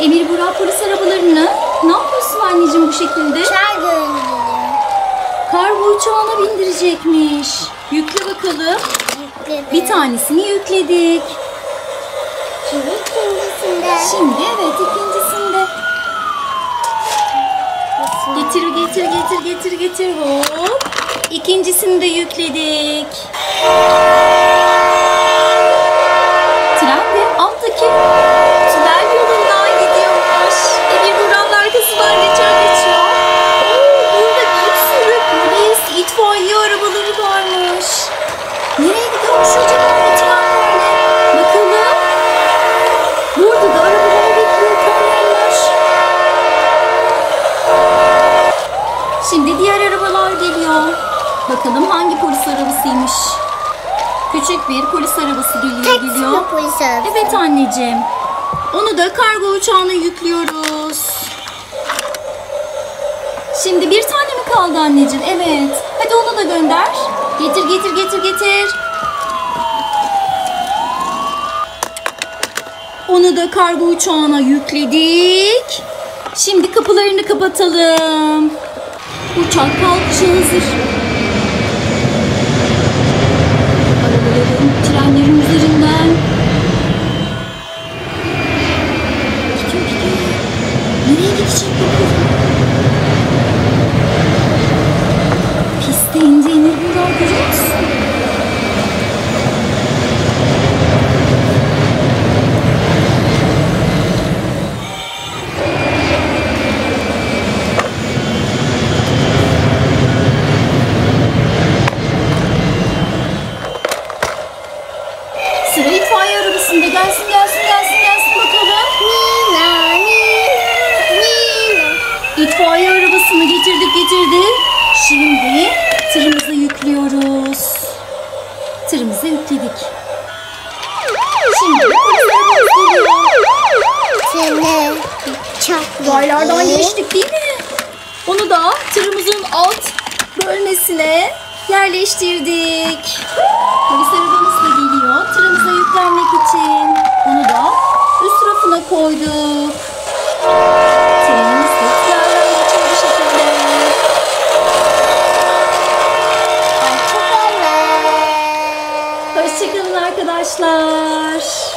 Emir Burak polis arabalarını ne yapıyorsun anneciğim bu şekilde? Çay gönderiyor. Kargo uçağına bindirecekmiş. Yükle bakalım. Yükledim. Bir tanesini yükledik. Şimdi ikincisinde. Şimdi evet ikincisinde. Getir getir getir getir getir hop. İkincisini de yükledik. Bakalım hangi polis arabasıymış. Küçük bir polis arabası geliyor gidiyor. sıra polis arabası. Evet anneciğim. Onu da kargo uçağına yüklüyoruz. Şimdi bir tane mi kaldı anneciğim? Evet. Hadi onu da gönder. Getir getir getir getir. Onu da kargo uçağına yükledik. Şimdi kapılarını kapatalım. Uçak kalkışa hazır. Trenlerin üzerinden. Gidiyor gidiyor. Nereye gidecek bakalım? Piste arabasında. Gelsin gelsin gelsin gelsin bakalım. Nina, Nina, Nina. İtfaiye arabasını getirdik getirdik. Şimdi tırımıza yüklüyoruz. Tırımıza yükledik. Şimdi. Seni çok Raylardan geçtik değil mi? Onu da tırımızın alt bölmesine yerleştirdik için bunu da üst rafına koyduk. Trenimiz tekrardan bir şekilde. Hoşçakalın. Hoşçakalın arkadaşlar.